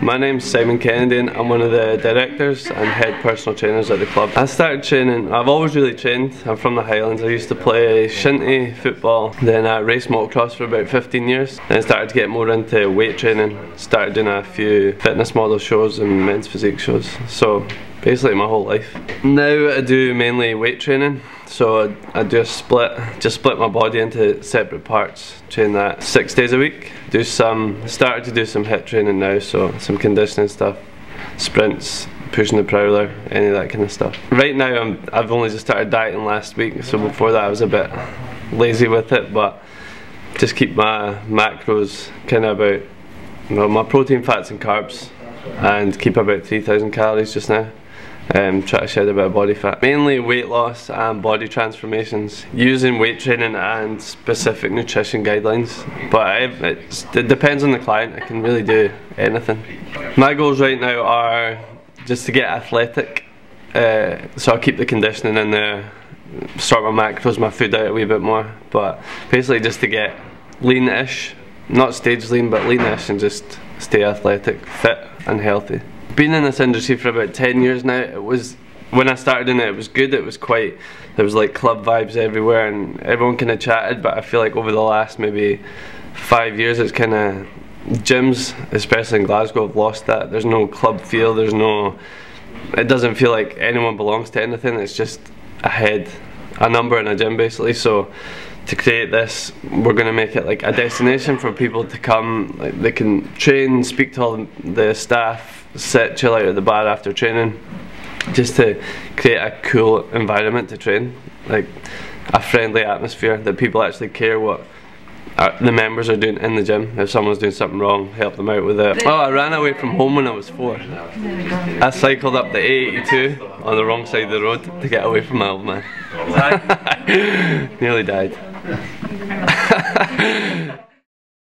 My name's Simon Kennedy and I'm one of the directors and head personal trainers at the club. I started training, I've always really trained, I'm from the Highlands, I used to play shinty, football, then I raced motocross for about 15 years, then started to get more into weight training, started doing a few fitness model shows and men's physique shows, so basically my whole life. Now I do mainly weight training, so I, do a split, just split my body into separate parts, train that six days a week. Do some, started to do some HIIT training now, so some conditioning stuff, sprints, pushing the prowler, any of that kind of stuff. Right now I'm, I've only just started dieting last week, so before that I was a bit lazy with it, but just keep my macros kind of about, well, my protein, fats and carbs, and keep about 3,000 calories just now um, try to shed a bit of body fat. Mainly weight loss and body transformations using weight training and specific nutrition guidelines but I, it depends on the client, I can really do anything. My goals right now are just to get athletic uh, so I'll keep the conditioning in there, sort my macros, my food out a wee bit more but basically just to get lean-ish, not stage lean but lean-ish and just stay athletic, fit and healthy been in this industry for about 10 years now. It was when I started in it, it was good. It was quite, there was like club vibes everywhere and everyone kind of chatted. But I feel like over the last maybe five years, it's kind of gyms, especially in Glasgow, have lost that. There's no club feel. There's no. It doesn't feel like anyone belongs to anything. It's just a head, a number in a gym basically. So to create this, we're going to make it like a destination for people to come. Like they can train, speak to all the staff sit, chill out at the bar after training, just to create a cool environment to train, like a friendly atmosphere that people actually care what uh, the members are doing in the gym. If someone's doing something wrong, help them out with it. Oh, I ran away from home when I was four. I cycled up the A82 on the wrong side of the road to get away from my old man. Nearly died.